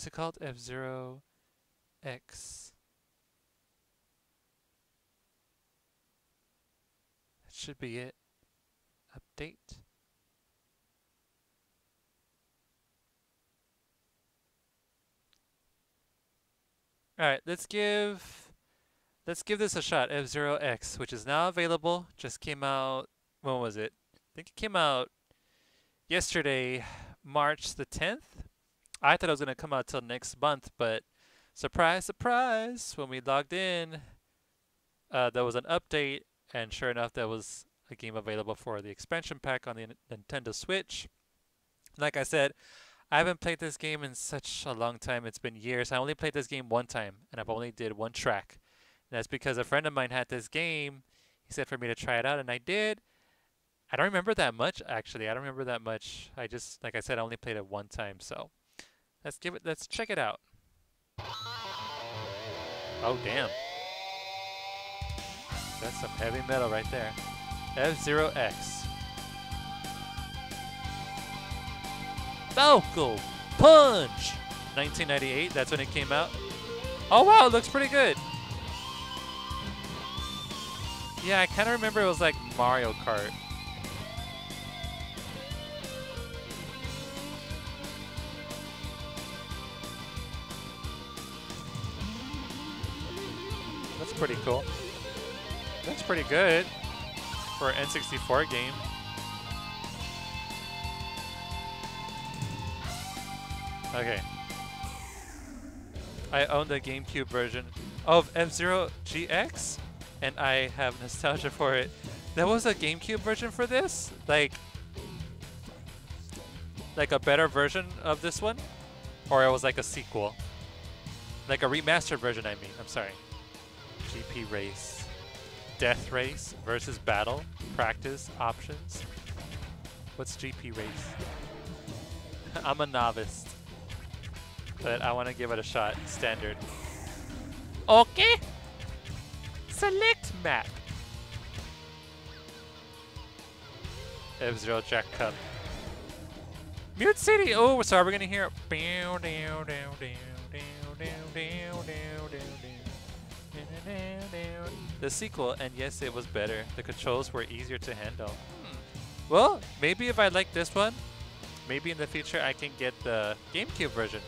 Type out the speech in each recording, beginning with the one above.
is it called? F-Zero X. That should be it. Update. Alright, let's give let's give this a shot. F-Zero X, which is now available. Just came out when was it? I think it came out yesterday, March the 10th. I thought it was going to come out till next month, but surprise, surprise, when we logged in, uh, there was an update, and sure enough, there was a game available for the expansion pack on the N Nintendo Switch. Like I said, I haven't played this game in such a long time. It's been years. I only played this game one time, and I've only did one track. And that's because a friend of mine had this game. He said for me to try it out, and I did. I don't remember that much, actually. I don't remember that much. I just, like I said, I only played it one time, so let's give it, let's check it out. Oh, damn. That's some heavy metal right there. F-Zero X. Falcon Punch! 1998, that's when it came out. Oh wow, it looks pretty good. Yeah, I kind of remember it was like Mario Kart. That's pretty cool. That's pretty good for an N64 game. Okay. I own the GameCube version of F-Zero GX, and I have nostalgia for it. There was a GameCube version for this? Like, like a better version of this one? Or it was like a sequel? Like a remastered version, I mean. I'm sorry. GP race. Death race versus battle, practice, options. What's GP race? I'm a novice, but I want to give it a shot, standard. Okay. Select map. F-Zero Jack Cup. Mute City! Oh, sorry, we're gonna hear it. Down, down, down, down, down, down, down the sequel, and yes, it was better. The controls were easier to handle. Hmm. Well, maybe if I like this one, maybe in the future I can get the GameCube version.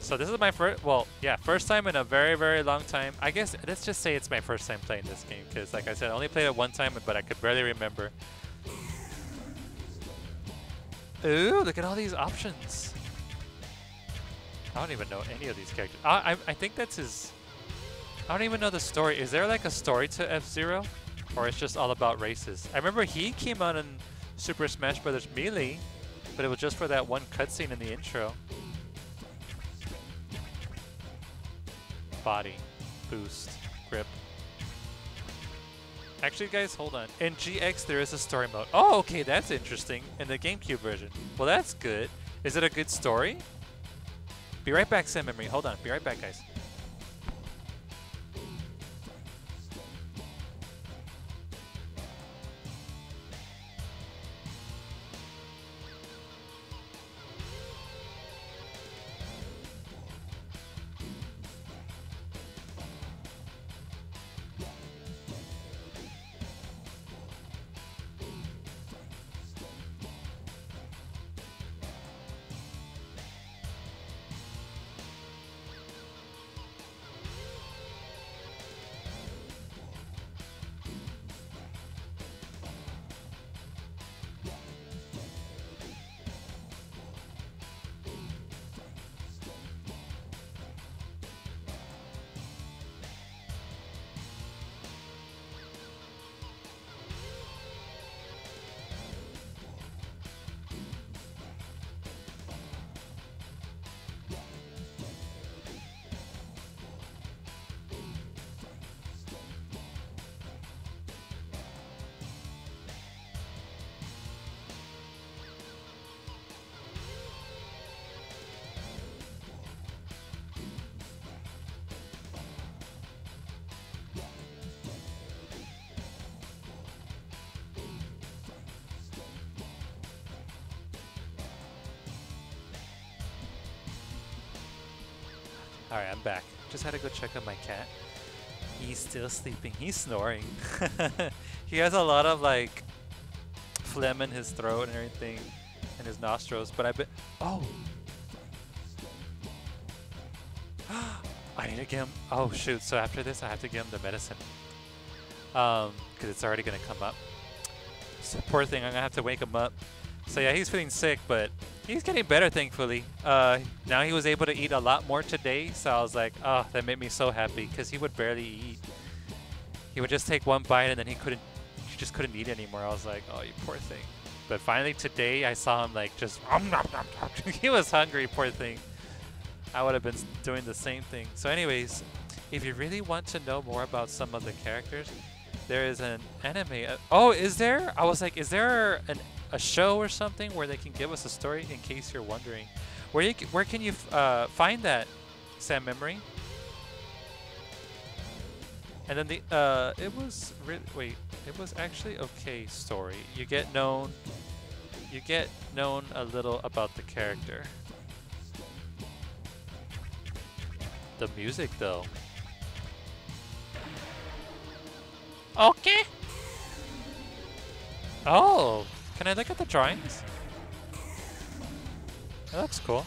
So this is my first, well, yeah, first time in a very, very long time. I guess, let's just say it's my first time playing this game, because like I said, I only played it one time, but I could barely remember. Ooh, look at all these options. I don't even know any of these characters. I, I, I think that's his... I don't even know the story. Is there like a story to F-Zero? Or it's just all about races? I remember he came out in Super Smash Bros. Melee, but it was just for that one cutscene in the intro. Body, boost, grip. Actually, guys, hold on. In GX, there is a story mode. Oh, okay, that's interesting. In the GameCube version. Well, that's good. Is it a good story? Be right back, Sim Memory. Hold on. Be right back, guys. Alright, I'm back. Just had to go check on my cat. He's still sleeping. He's snoring. he has a lot of like phlegm in his throat and everything, and his nostrils. But I bet. Oh. I need to give him. Oh shoot! So after this, I have to give him the medicine. Um, because it's already gonna come up. So poor thing. I'm gonna have to wake him up. So yeah, he's feeling sick, but he's getting better, thankfully. Uh, now he was able to eat a lot more today, so I was like, oh, that made me so happy, because he would barely eat. He would just take one bite and then he couldn't, he just couldn't eat anymore. I was like, oh, you poor thing. But finally today, I saw him like just, he was hungry, poor thing. I would have been doing the same thing. So anyways, if you really want to know more about some of the characters, there is an anime. Uh, oh, is there? I was like, is there an a show or something where they can give us a story in case you're wondering. Where you where can you uh, find that, Sam Memory? And then the uh, it was wait, it was actually okay story. You get known, you get known a little about the character. The music though. Okay. Oh, can I look at the drawings? That looks cool.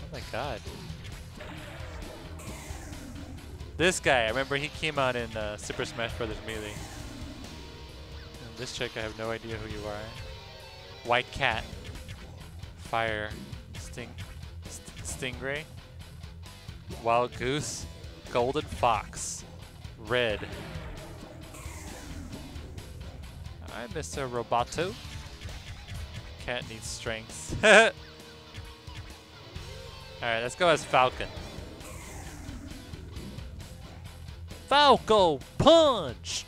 Oh my god. This guy, I remember he came out in uh, Super Smash Bros. Melee. And this chick, I have no idea who you are. White Cat. Fire. Sting. St Stingray. Wild Goose. Golden Fox. Red. Alright, Mr. Roboto. Cat needs strength. Alright, let's go as Falcon. Falco Punch!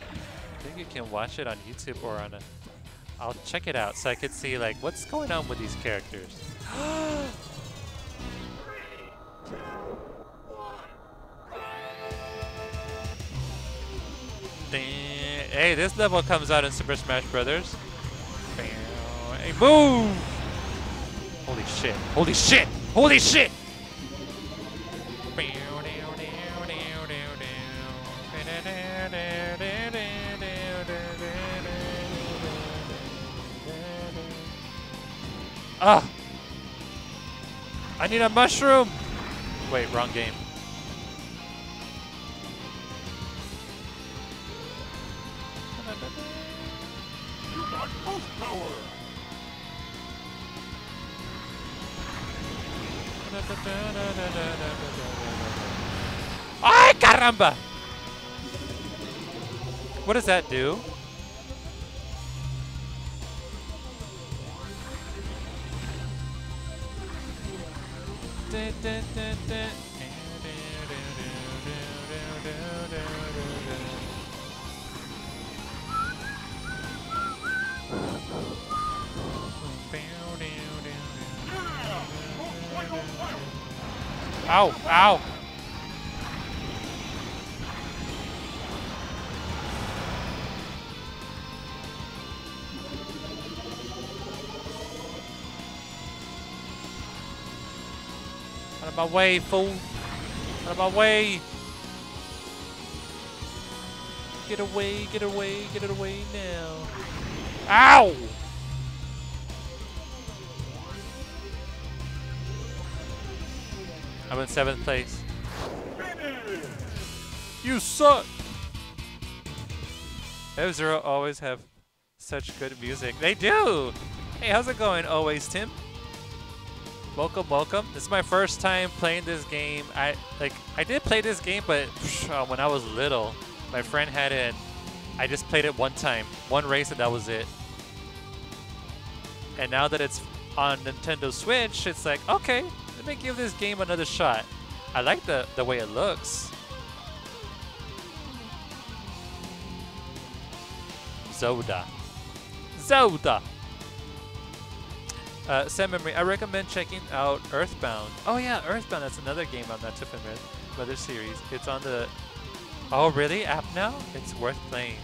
I think you can watch it on YouTube or on a... I'll check it out so I can see like what's going on with these characters. Hey, this level comes out in Super Smash Brothers. Hey, move! Holy shit! Holy shit! Holy shit! Ah! I need a mushroom! Wait, wrong game. Ay, caramba! What does that do? Ow, ow. Out of my way, fool. Out of my way. Get away, get away, get it away now. Ow! I'm in seventh place. You suck! F-Zero always have such good music. They do! Hey, how's it going, always, Tim? Welcome, welcome. This is my first time playing this game. I like I did play this game, but uh, when I was little, my friend had it. I just played it one time, one race, and that was it. And now that it's on Nintendo Switch, it's like, okay, let me give this game another shot. I like the, the way it looks. Zoda. Zoda! Uh, Sam Memory, I recommend checking out Earthbound. Oh yeah, Earthbound, that's another game on that Tiffin Mother series. It's on the... Oh really? App now? It's worth playing.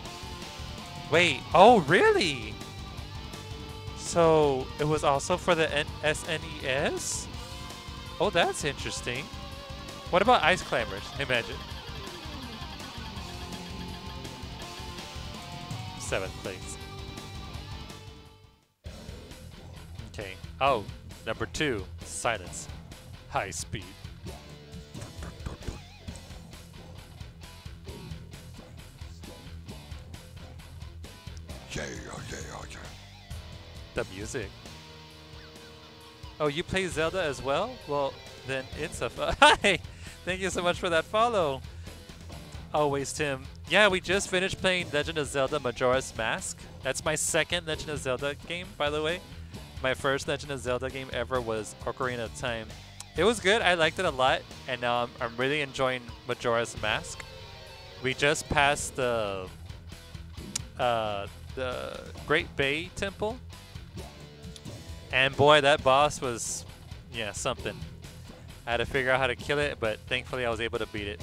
Wait, oh really? So it was also for the N SNES? Oh, that's interesting. What about Ice Climbers? Imagine. Seventh place. Okay. Oh, number two, silence. High speed. Yeah, yeah, yeah. The music. Oh, you play Zelda as well? Well, then it's a Hi! Thank you so much for that follow. Always, Tim. Yeah, we just finished playing Legend of Zelda Majora's Mask. That's my second Legend of Zelda game, by the way. My first Legend of Zelda game ever was Ocarina of Time. It was good. I liked it a lot, and now I'm, I'm really enjoying Majora's Mask. We just passed the uh, the Great Bay Temple, and boy, that boss was yeah something. I had to figure out how to kill it, but thankfully I was able to beat it.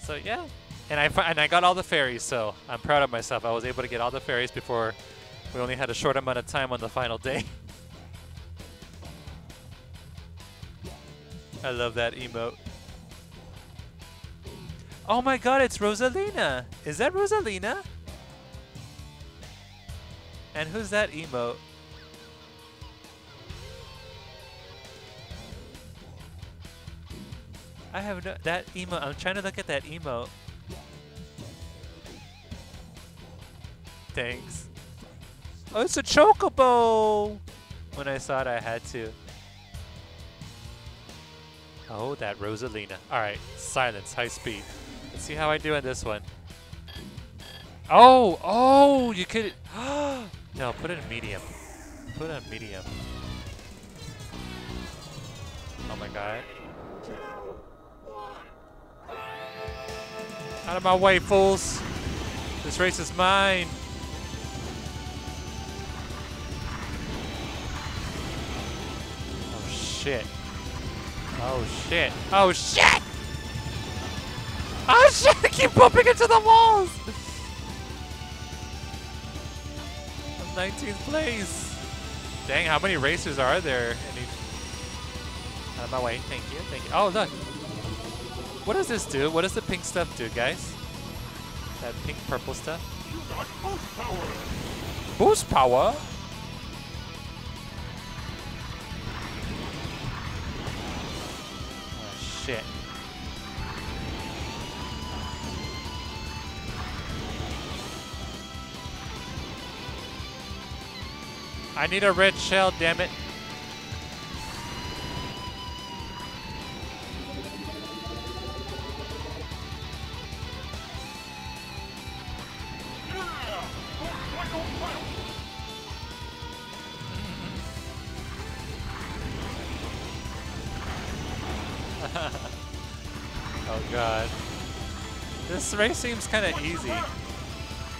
So yeah, and I and I got all the fairies, so I'm proud of myself. I was able to get all the fairies before we only had a short amount of time on the final day. I love that emote. Oh my god, it's Rosalina! Is that Rosalina? And who's that emote? I have no that emote. I'm trying to look at that emote. Thanks. Oh, it's a chocobo! When I saw it, I had to. Oh, that Rosalina. Alright, silence, high speed. Let's see how I do on this one. Oh, oh, you could. no, put it in medium. Put it in medium. Oh my god. Out of my way, fools. This race is mine. Oh shit. Oh shit. Oh shit! Oh shit! I keep bumping into the walls! I'm 19th place. Dang, how many racers are there? Out of my way. Thank you. Thank you. Oh, look. What does this do? What does the pink stuff do, guys? That pink purple stuff? Boost power? Oh, shit. I need a red shell, damn it. This race seems kind of easy.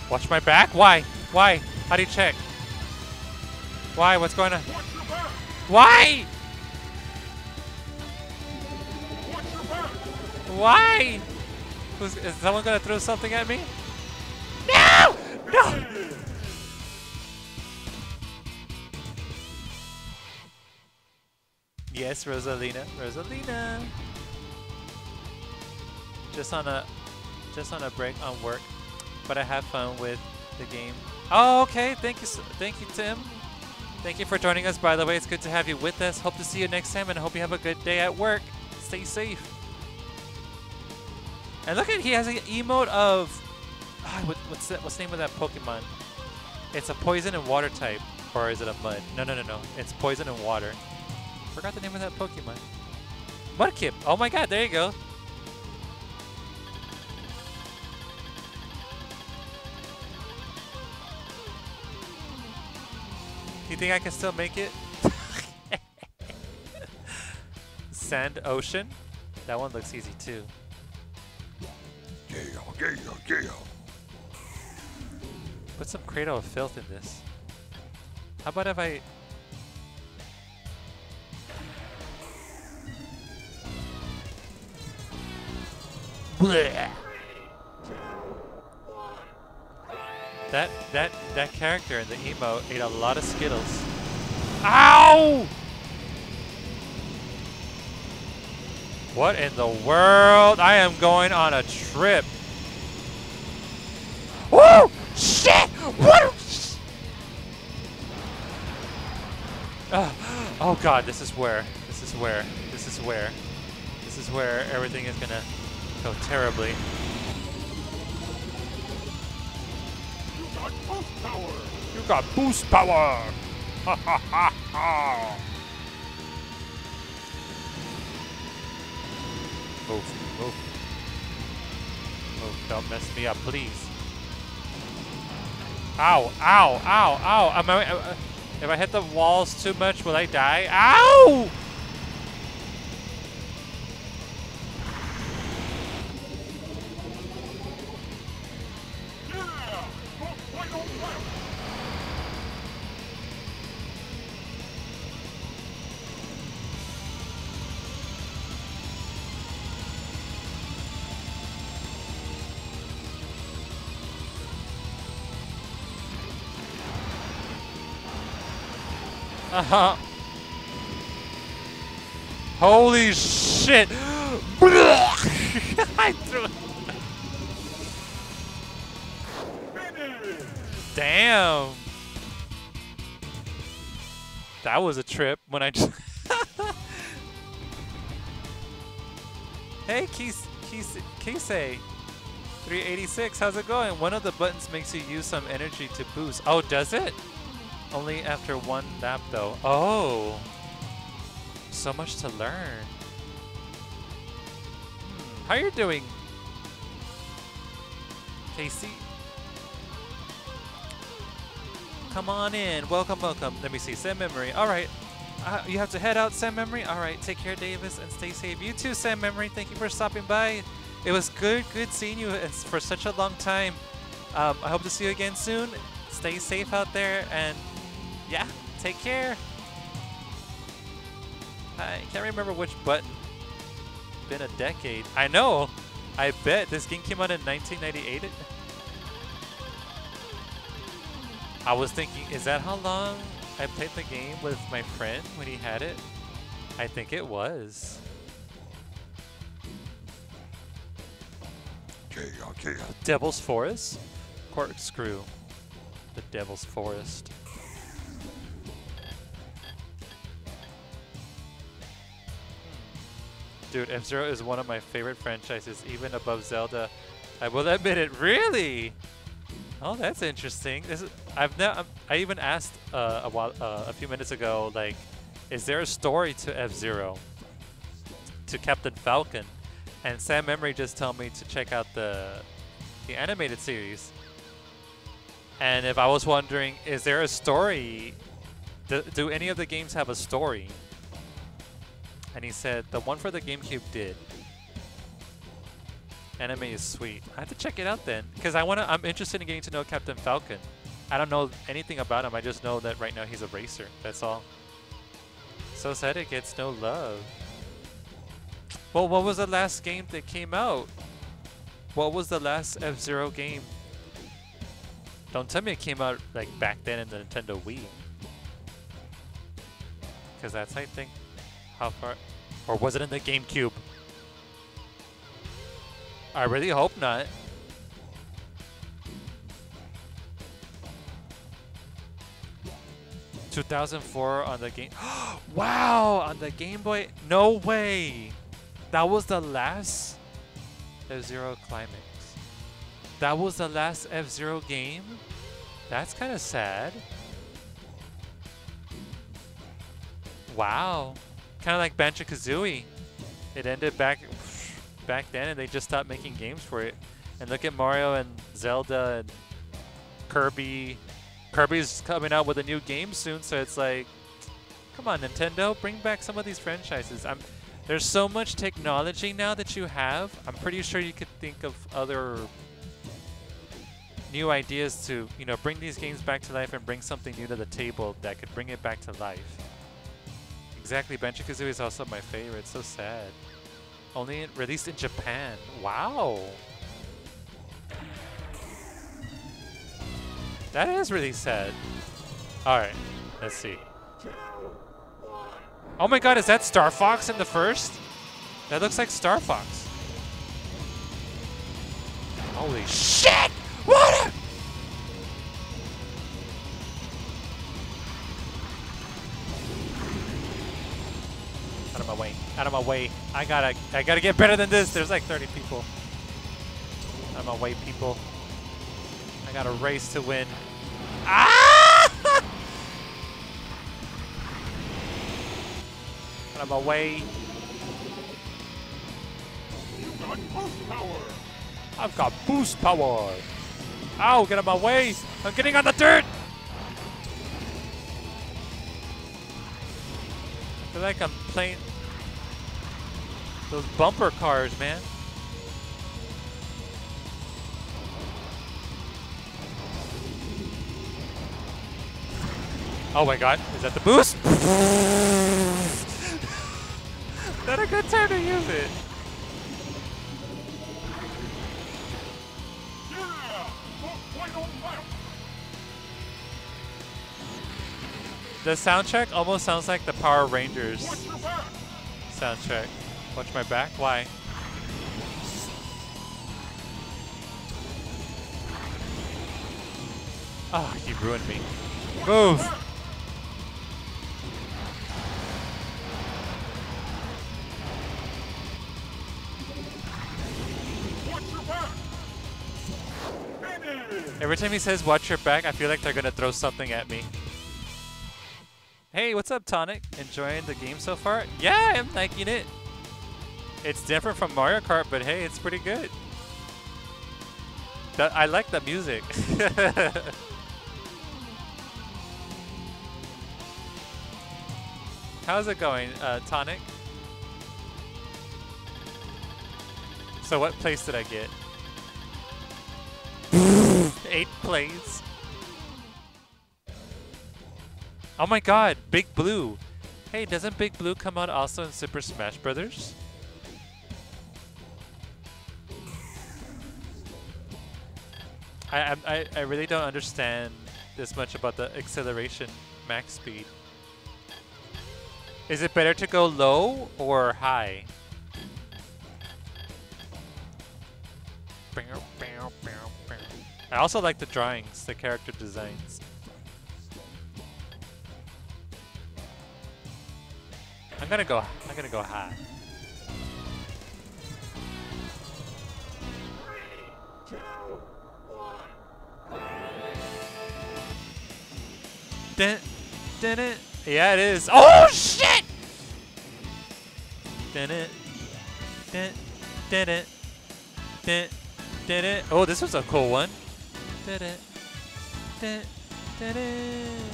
Watch my back? Why? Why? How do you check? Why? What's going on? Why? Why? Who's, is someone gonna throw something at me? No! No! Yes, Rosalina. Rosalina. Just on a, just on a break on work, but I have fun with the game. Oh, okay. Thank you, thank you, Tim. Thank you for joining us. By the way, it's good to have you with us. Hope to see you next time, and I hope you have a good day at work. Stay safe. And look at he has an emote of, ah, what, what's that? What's the name of that Pokemon? It's a poison and water type, or is it a mud? No, no, no, no. It's poison and water. Forgot the name of that Pokemon. Mudkip. Oh my God! There you go. You think I can still make it? Sand Ocean? That one looks easy too. Yeah, yeah, yeah. Put some Cradle of Filth in this. How about if I... Blech. That that that character in the emo ate a lot of Skittles. Ow! What in the world? I am going on a trip. Woo! Shit! What? Uh, oh god, this is where. This is where. This is where. This is where everything is gonna go terribly. You got boost power! Ha ha ha ha! Move, move. Move, don't mess me up, please. Ow, ow, ow, ow. Am I, uh, if I hit the walls too much, will I die? Ow! Uh-huh. Holy shit! I threw it. Damn! That was a trip when I just... hey, Kis Kis Kisei! 386, how's it going? One of the buttons makes you use some energy to boost. Oh, does it? Only after one lap though. Oh! So much to learn. Hmm. How you doing? Casey? Come on in. Welcome, welcome. Let me see. Sam Memory. Alright. Uh, you have to head out, Sam Memory? Alright. Take care, Davis, and stay safe. You too, Sam Memory. Thank you for stopping by. It was good, good seeing you for such a long time. Um, I hope to see you again soon. Stay safe out there, and yeah, take care. I can't remember which button. Been a decade. I know. I bet this game came out in 1998. I was thinking, is that how long I played the game with my friend when he had it? I think it was. Okay, okay. Devil's Forest? Corkscrew. The Devil's Forest. Dude, F-Zero is one of my favorite franchises, even above Zelda. I will admit it. Really? Oh, that's interesting. This is, I've never. I even asked uh, a while, uh, a few minutes ago, like, is there a story to F-Zero? To Captain Falcon? And Sam Memory just told me to check out the the animated series. And if I was wondering, is there a story? Do, do any of the games have a story? And he said the one for the GameCube did. Anime is sweet. I have to check it out then, because I wanna. I'm interested in getting to know Captain Falcon. I don't know anything about him. I just know that right now he's a racer. That's all. So sad it gets no love. Well, what was the last game that came out? What was the last F-Zero game? Don't tell me it came out like back then in the Nintendo Wii. Because that's, I think, how far? Or was it in the GameCube? I really hope not. Two thousand four on the game. wow, on the Game Boy. No way. That was the last F-Zero Climax. That was the last F-Zero game. That's kind of sad. Wow. Kind of like Banjo-Kazooie. It ended back back then and they just stopped making games for it. And look at Mario and Zelda and Kirby. Kirby's coming out with a new game soon, so it's like, come on, Nintendo, bring back some of these franchises. I'm, there's so much technology now that you have. I'm pretty sure you could think of other new ideas to, you know, bring these games back to life and bring something new to the table that could bring it back to life. Exactly, Banjo-Kazooie is also my favorite. So sad. Only released in Japan. Wow. That is really sad. Alright, let's see. Oh my god, is that Star Fox in the first? That looks like Star Fox. Holy shit! Out of my way. I gotta I gotta get better than this. There's like 30 people. Out of my way, people. I got a race to win. Ah! Out of my way. I've got boost power. Ow, get out of my way. I'm getting on the dirt. I feel like I'm playing those bumper cars, man. Oh my god, is that the boost? Not a good time to use it. The soundtrack almost sounds like the Power Rangers soundtrack. Watch my back? Why? Oh, you ruined me. Move! Every time he says watch your back, I feel like they're gonna throw something at me. Hey, what's up, Tonic? Enjoying the game so far? Yeah, I'm liking it. It's different from Mario Kart, but hey, it's pretty good. The- I like the music. How's it going, uh, Tonic? So what place did I get? Eight plays. Oh my god, Big Blue. Hey, doesn't Big Blue come out also in Super Smash Brothers? I, I, I- really don't understand this much about the acceleration max speed. Is it better to go low or high? I also like the drawings, the character designs. I'm gonna go. I'm gonna go high. Dun, dun, it. Yeah, it is. Oh shit! Dun, it. dun, dun, dun, dun, dun, it. Oh, this was a cool one. Dun, dun, dun, dun, it.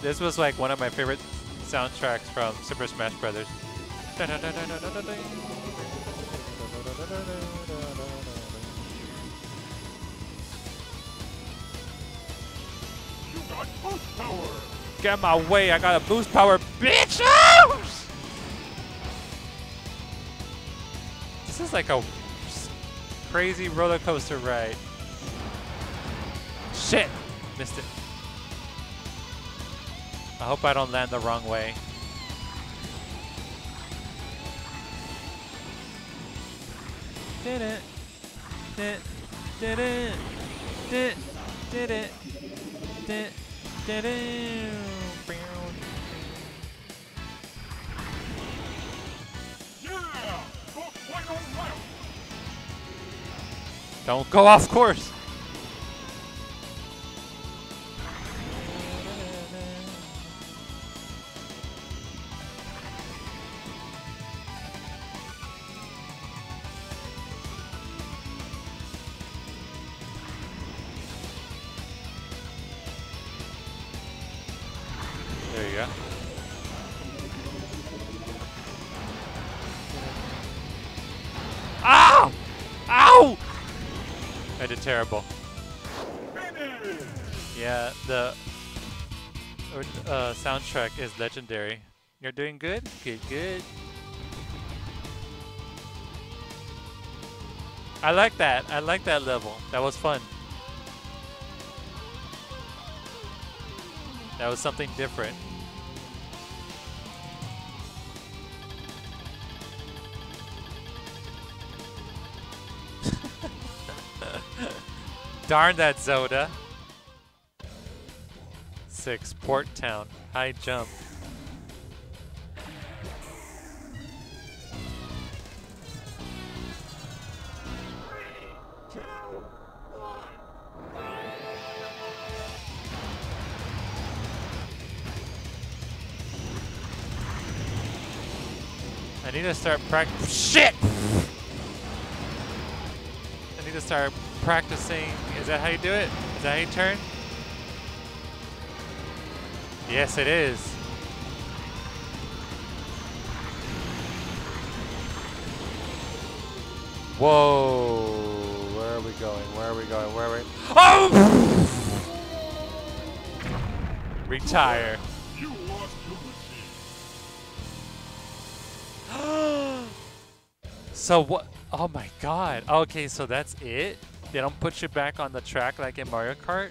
This was like one of my favorite soundtracks from Super Smash Brothers. Get out my way, I got a boost power, bitch! This is like a crazy roller coaster ride. Shit! Missed it. I hope I don't land the wrong way. Did it. Did did it. Did did it. Did did it. Don't go off course. Soundtrack is legendary. You're doing good? Good, good. I like that. I like that level. That was fun. That was something different. Darn that Zoda. Six, Port Town. High jump. I need to start practice. Shit! I need to start practicing. Is that how you do it? Is that how you turn? Yes, it is. Whoa! Where are we going? Where are we going? Where are we? Oh! Retire. You lost your machine. So what? Oh my god. Okay, so that's it? They don't put you back on the track like in Mario Kart?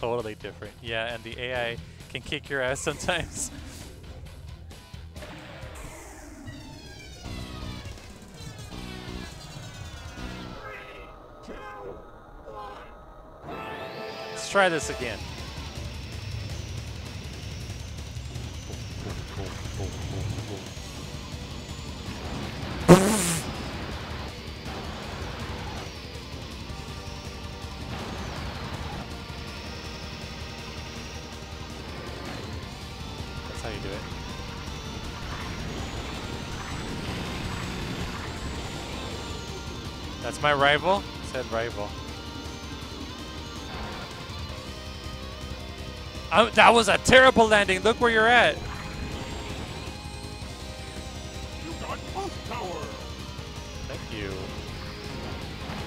Totally different. Yeah, and the AI can kick your ass sometimes. Let's try this again. That's my rival? Said rival. Oh, that was a terrible landing. Look where you're at. You got boost power. Thank you.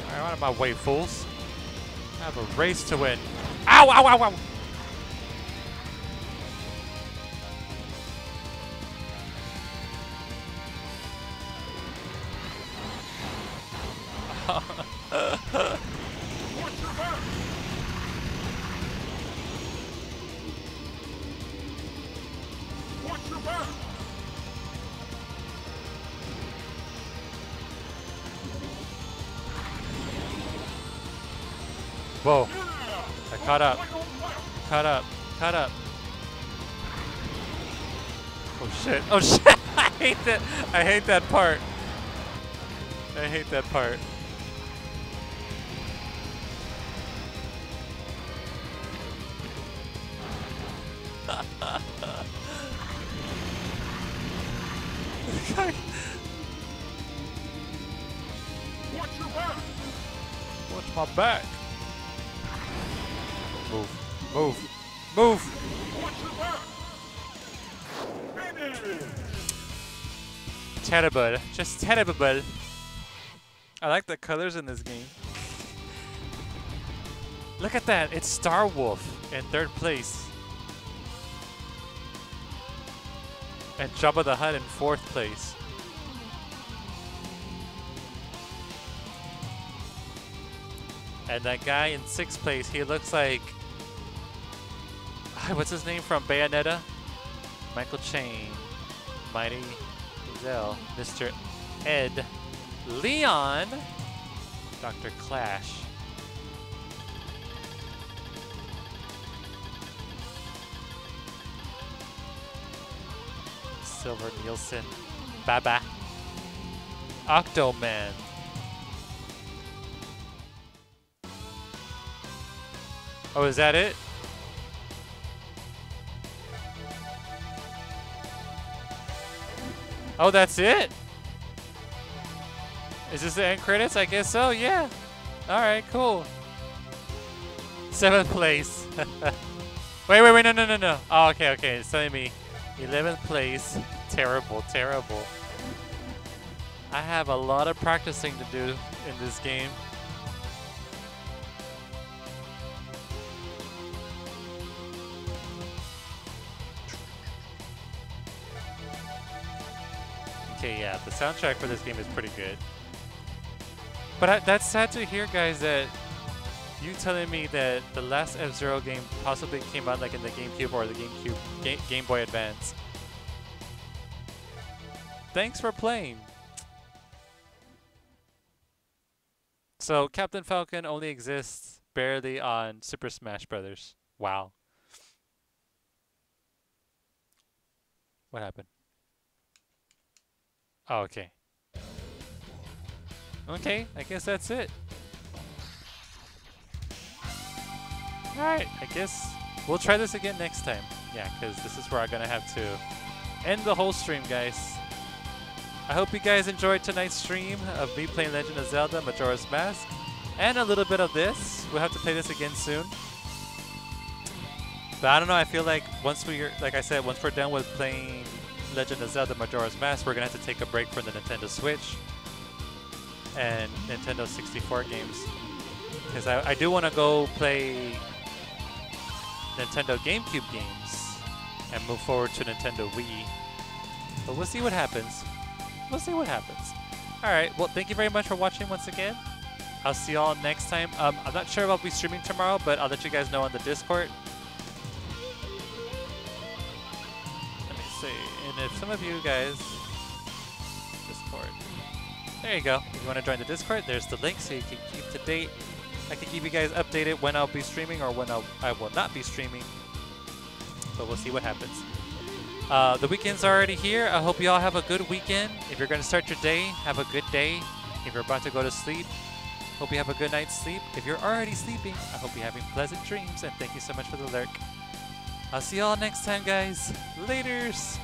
Alright, out of my way, fools. I have a race to win. Ow, ow, ow, ow! Oh shit. I hate that. I hate that part. I hate that part. Watch your back. Watch my back. Move. Move. Move. Terrible. Just terrible. I like the colors in this game. Look at that. It's Star Wolf in third place. And Jabba the Hutt in fourth place. And that guy in sixth place, he looks like. What's his name from Bayonetta? Michael Chain. Mighty Zell. Mr. Ed. Leon. Dr. Clash. Silver Neelsen. Baba. Octoman. Oh, is that it? Oh, that's it? Is this the end credits? I guess so, yeah. Alright, cool. Seventh place. wait, wait, wait, no, no, no, no. Oh, okay, okay. It's telling me 11th place. Terrible, terrible. I have a lot of practicing to do in this game. Okay, yeah, the soundtrack for this game is pretty good. But I, that's sad to hear, guys, that you telling me that the last F-Zero game possibly came out like in the GameCube or the GameCube Ga Game Boy Advance. Thanks for playing. So Captain Falcon only exists barely on Super Smash Brothers. Wow. What happened? Oh, okay. Okay, I guess that's it. Alright, I guess we'll try this again next time. Yeah, because this is where I'm going to have to end the whole stream, guys. I hope you guys enjoyed tonight's stream of me playing Legend of Zelda Majora's Mask. And a little bit of this. We'll have to play this again soon. But I don't know, I feel like once we're, like I said, once we're done with playing Legend of Zelda Majora's Mask, we're going to have to take a break from the Nintendo Switch and Nintendo 64 games. Because I, I do want to go play Nintendo GameCube games and move forward to Nintendo Wii. But we'll see what happens. We'll see what happens. Alright, well, thank you very much for watching once again. I'll see y'all next time. Um, I'm not sure if I'll be streaming tomorrow, but I'll let you guys know on the Discord. If some of you guys... Discord. There you go. If you want to join the Discord, there's the link so you can keep to date. I can keep you guys updated when I'll be streaming or when I'll, I will not be streaming. But we'll see what happens. Uh, the weekend's already here. I hope you all have a good weekend. If you're going to start your day, have a good day. If you're about to go to sleep, hope you have a good night's sleep. If you're already sleeping, I hope you're having pleasant dreams. And thank you so much for the lurk. I'll see you all next time, guys. Laters!